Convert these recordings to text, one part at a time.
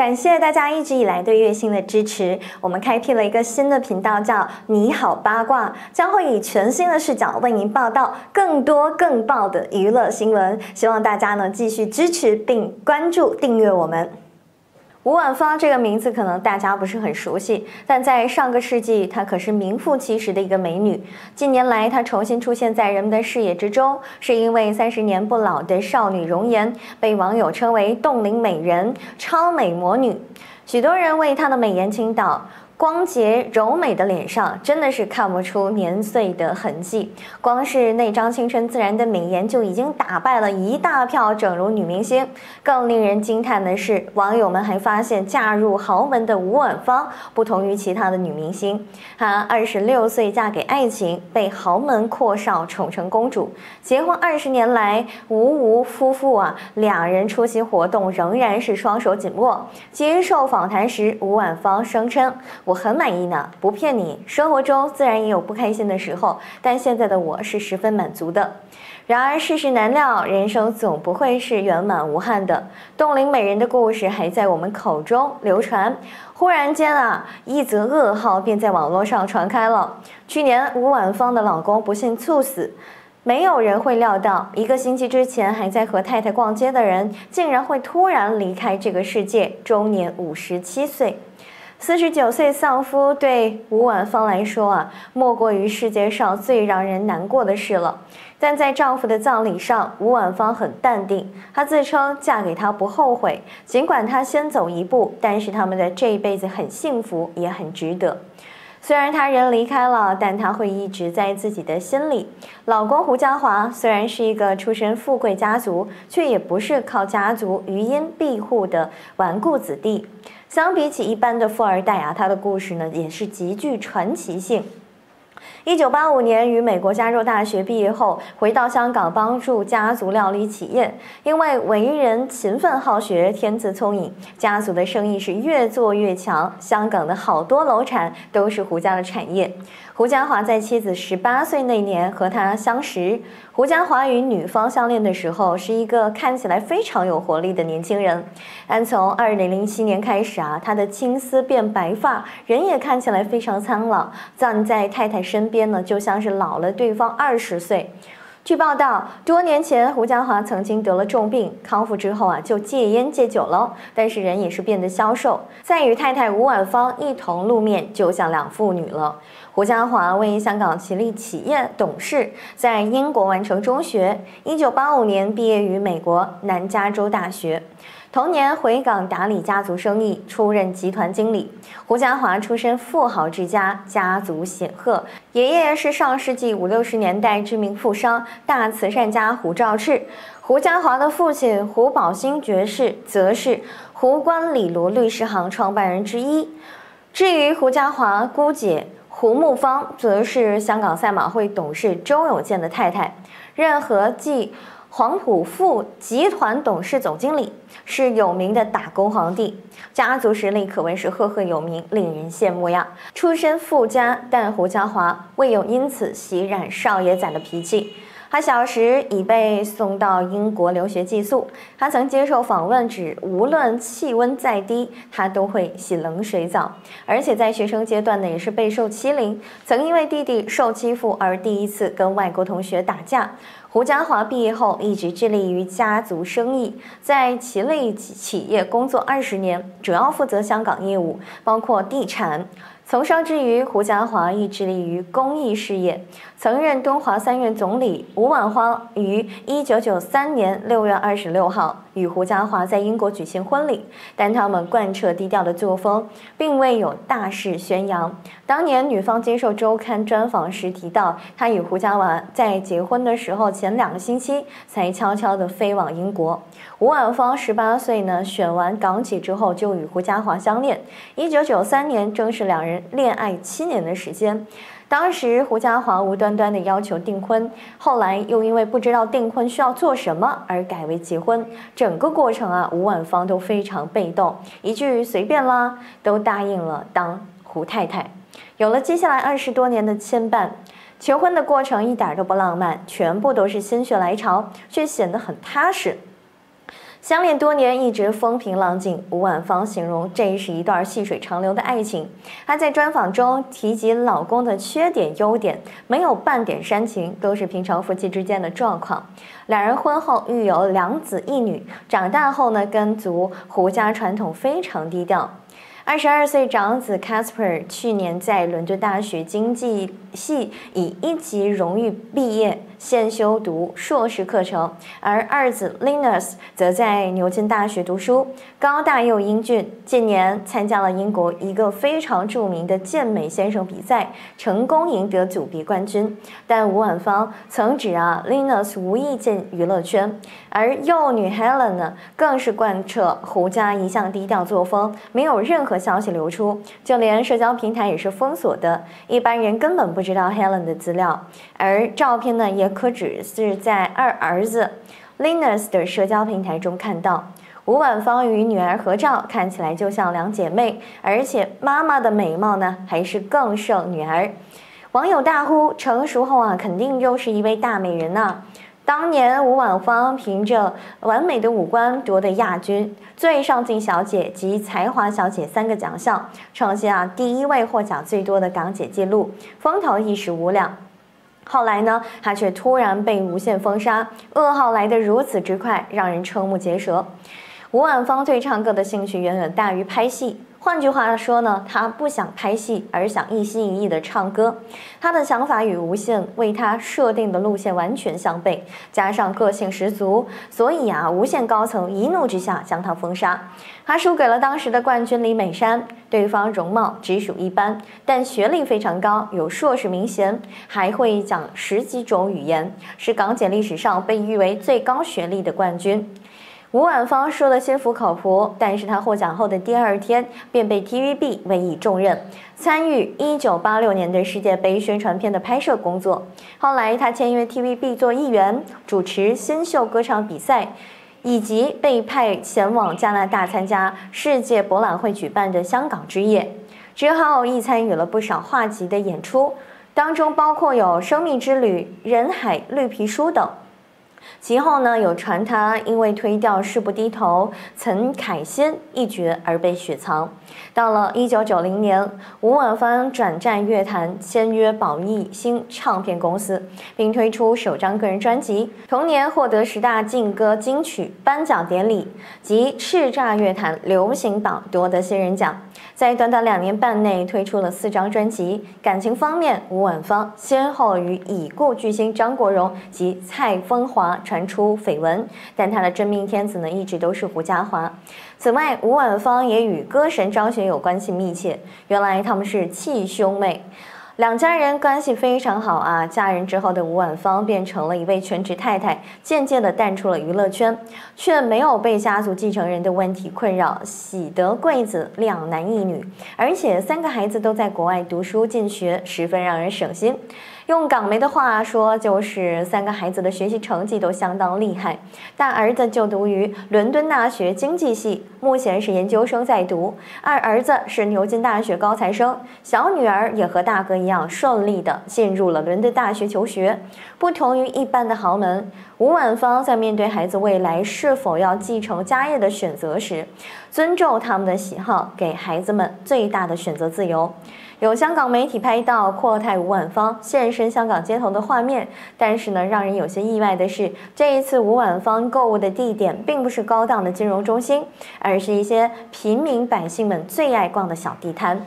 感谢大家一直以来对月星的支持。我们开辟了一个新的频道，叫“你好八卦”，将会以全新的视角为您报道更多更爆的娱乐新闻。希望大家呢继续支持并关注订阅我们。吴婉芳这个名字可能大家不是很熟悉，但在上个世纪，她可是名副其实的一个美女。近年来，她重新出现在人们的视野之中，是因为三十年不老的少女容颜，被网友称为“冻龄美人”、“超美魔女”。许多人为她的美颜倾倒。光洁柔美的脸上真的是看不出年岁的痕迹，光是那张青春自然的美颜就已经打败了一大票整容女明星。更令人惊叹的是，网友们还发现嫁入豪门的吴婉芳不同于其他的女明星，她二十六岁嫁给爱情，被豪门阔少宠成公主。结婚二十年来，吴吴夫妇啊，两人出席活动仍然是双手紧握。接受访谈时，吴婉芳声称。我很满意呢，不骗你。生活中自然也有不开心的时候，但现在的我是十分满足的。然而世事难料，人生总不会是圆满无憾的。冻龄美人的故事还在我们口中流传。忽然间啊，一则噩耗便在网络上传开了。去年吴婉芳的老公不幸猝死，没有人会料到，一个星期之前还在和太太逛街的人，竟然会突然离开这个世界，终年五十七岁。四十九岁丧夫，对吴婉芳来说啊，莫过于世界上最让人难过的事了。但在丈夫的葬礼上，吴婉芳很淡定，她自称嫁给他不后悔，尽管他先走一步，但是他们的这一辈子很幸福，也很值得。虽然他人离开了，但他会一直在自己的心里。老公胡家华虽然是一个出身富贵家族，却也不是靠家族余荫庇护的纨绔子弟。相比起一般的富二代啊，他的故事呢也是极具传奇性。一九八五年，于美国加州大学毕业后，回到香港帮助家族料理企业。因为为人勤奋好学、天资聪颖，家族的生意是越做越强。香港的好多楼产都是胡家的产业。胡家华在妻子十八岁那年和他相识。胡家华与女方相恋的时候，是一个看起来非常有活力的年轻人。但从二零零七年开始啊，他的青丝变白发，人也看起来非常苍老，站在太太身边呢，就像是老了对方二十岁。据报道，多年前胡家华曾经得了重病，康复之后啊，就戒烟戒酒了，但是人也是变得消瘦。在与太太吴婉芳一同露面，就像两父女了。胡家华为香港吉利企业董事，在英国完成中学，一九八五年毕业于美国南加州大学。同年回港打理家族生意，出任集团经理。胡家华出身富豪之家，家族显赫。爷爷是上世纪五六十年代知名富商、大慈善家胡兆志。胡家华的父亲胡宝兴爵士，则是胡关里罗律师行创办人之一。至于胡家华姑姐胡慕芳，则是香港赛马会董事周永健的太太，任何继。黄埔富集团董事总经理是有名的打工皇帝，家族实力可谓是赫赫有名，令人羡慕呀。出身富家，但胡家华未有因此袭染少爷仔的脾气。他小时已被送到英国留学寄宿。他曾接受访问指，无论气温再低，他都会洗冷水澡。而且在学生阶段呢，也是备受欺凌，曾因为弟弟受欺负而第一次跟外国同学打架。胡家华毕业后一直致力于家族生意，在其类企业工作二十年，主要负责香港业务，包括地产。从商之余，胡家华亦致力于公益事业，曾任东华三院总理。吴婉芳于一九九三年六月二十六号与胡家华在英国举行婚礼，但他们贯彻低调的作风，并未有大肆宣扬。当年女方接受周刊专访时提到，她与胡家华在结婚的时候前两个星期才悄悄地飞往英国。吴婉芳十八岁呢，选完港企之后就与胡家华相恋。一九九三年正是两人恋爱七年的时间。当时胡家华无端端的要求订婚，后来又因为不知道订婚需要做什么而改为结婚。整个过程啊，吴婉芳都非常被动，一句随便啦，都答应了当胡太太。有了接下来二十多年的牵绊，求婚的过程一点都不浪漫，全部都是心血来潮，却显得很踏实。相恋多年，一直风平浪静。吴婉芳形容这是一段细水长流的爱情。她在专访中提及老公的缺点、优点，没有半点煽情，都是平常夫妻之间的状况。两人婚后育有两子一女，长大后呢，跟足胡家传统，非常低调。二十二岁长子 Casper 去年在伦敦大学经济系以一级荣誉毕业。现修读硕士课程，而二子 Linus 则在牛津大学读书，高大又英俊。近年参加了英国一个非常著名的健美先生比赛，成功赢得组别冠军。但吴婉芳曾指啊，Linus 无意进娱乐圈，而幼女 Helen 呢，更是贯彻胡家一向低调作风，没有任何消息流出，就连社交平台也是封锁的，一般人根本不知道 Helen 的资料。而照片呢，也。可只是在二儿子 Linus 的社交平台中看到吴婉芳与女儿合照，看起来就像两姐妹，而且妈妈的美貌呢还是更胜女儿。网友大呼：成熟后啊，肯定又是一位大美人呐！当年吴婉芳凭着完美的五官夺得亚军、最上镜小姐及才华小姐三个奖项，创下第一位获奖最多的港姐记录，风头一时无两。后来呢，他却突然被无限封杀，噩耗来得如此之快，让人瞠目结舌。吴婉芳对唱歌的兴趣远远大于拍戏。换句话说呢，他不想拍戏，而想一心一意的唱歌。他的想法与无线为他设定的路线完全相悖，加上个性十足，所以啊，无线高层一怒之下将他封杀。他输给了当时的冠军李美珊，对方容貌只属一般，但学历非常高，有硕士名衔，还会讲十几种语言，是港姐历史上被誉为最高学历的冠军。吴婉芳说的心服口服，但是她获奖后的第二天便被 TVB 委以重任，参与1986年的世界杯宣传片的拍摄工作。后来她签约 TVB 做艺员，主持新秀歌唱比赛，以及被派前往加拿大参加世界博览会举办的香港之夜。之后亦参与了不少话集的演出，当中包括有《生命之旅》《人海绿皮书》等。其后呢，有传他因为推掉誓不低头、曾凯先一角而被雪藏。到了一九九零年，吴婉芳转战乐坛，签约宝艺新唱片公司，并推出首张个人专辑。同年获得十大劲歌金曲颁奖典礼及叱咤乐坛流行榜夺得新人奖。在短短两年半内推出了四张专辑。感情方面，吴婉芳先后与已故巨星张国荣及蔡枫华传出绯闻，但她的真命天子呢一直都是胡家华。此外，吴婉芳也与歌神张学友关系密切，原来他们是契兄妹。两家人关系非常好啊！嫁人之后的吴婉芳变成了一位全职太太，渐渐的淡出了娱乐圈，却没有被家族继承人的问题困扰，喜得贵子两男一女，而且三个孩子都在国外读书进学，十分让人省心。用港媒的话说，就是三个孩子的学习成绩都相当厉害。大儿子就读于伦敦大学经济系，目前是研究生在读；二儿子是牛津大学高材生，小女儿也和大哥一样顺利的进入了伦敦大学求学。不同于一般的豪门，吴婉芳在面对孩子未来是否要继承家业的选择时，尊重他们的喜好，给孩子们最大的选择自由。有香港媒体拍到阔太吴婉芳现身香港街头的画面，但是呢，让人有些意外的是，这一次吴婉芳购物的地点并不是高档的金融中心，而是一些平民百姓们最爱逛的小地摊。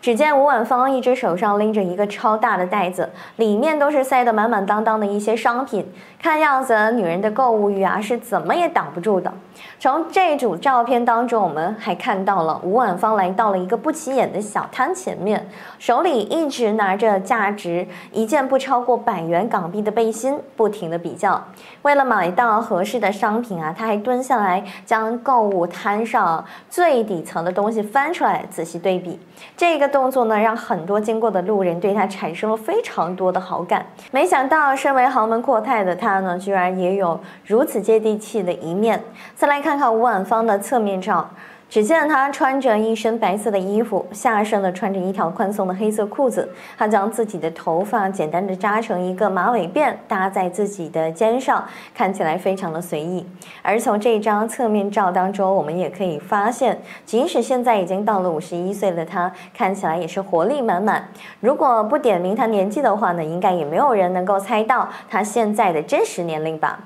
只见吴婉芳一只手上拎着一个超大的袋子，里面都是塞得满满当当的一些商品。看样子，女人的购物欲啊是怎么也挡不住的。从这组照片当中，我们还看到了吴婉芳来到了一个不起眼的小摊前面，手里一直拿着价值一件不超过百元港币的背心，不停的比较。为了买到合适的商品啊，她还蹲下来将购物摊上最底层的东西翻出来仔细对比。这个。动作呢，让很多经过的路人对她产生了非常多的好感。没想到，身为豪门阔太的她呢，居然也有如此接地气的一面。再来看看吴婉芳的侧面照，只见他穿着一身白色的衣服，下身呢穿着一条宽松的黑色裤子。他将自己的头发简单的扎成一个马尾辫，搭在自己的肩上，看起来非常的随意。而从这张侧面照当中，我们也可以发现，即使现在已经到了五十一岁的他，看起来也是活力满满。如果不点名他年纪的话呢，应该也没有人能够猜到他现在的真实年龄吧。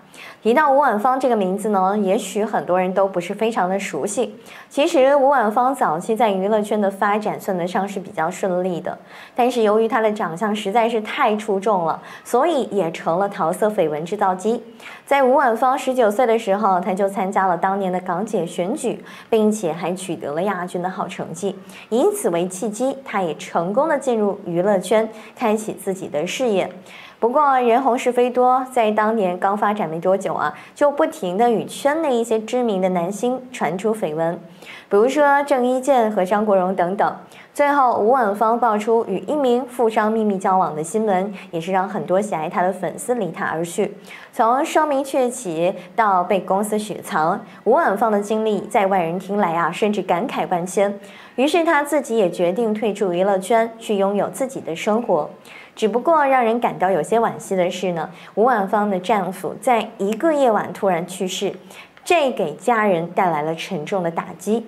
提到吴婉芳这个名字呢，也许很多人都不是非常的熟悉。其实吴婉芳早期在娱乐圈的发展算得上是比较顺利的，但是由于她的长相实在是太出众了，所以也成了桃色绯闻制造机。在吴婉芳十九岁的时候，她就参加了当年的港姐选举，并且还取得了亚军的好成绩。以此为契机，她也成功的进入娱乐圈，开启自己的事业。不过人红是非多，在当年刚发展没多久啊，就不停的与圈内一些知名的男星传出绯闻，比如说郑伊健和张国荣等等。最后吴婉芳爆出与一名富商秘密交往的新闻，也是让很多喜爱她的粉丝离她而去。从声名鹊起到被公司雪藏，吴婉芳的经历在外人听来啊，甚至感慨万千。于是她自己也决定退出娱乐圈，去拥有自己的生活。只不过让人感到有些惋惜的是呢，吴婉芳的丈夫在一个夜晚突然去世，这给家人带来了沉重的打击。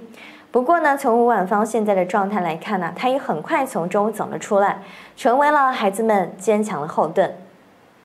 不过呢，从吴婉芳现在的状态来看呢，她也很快从中走了出来，成为了孩子们坚强的后盾。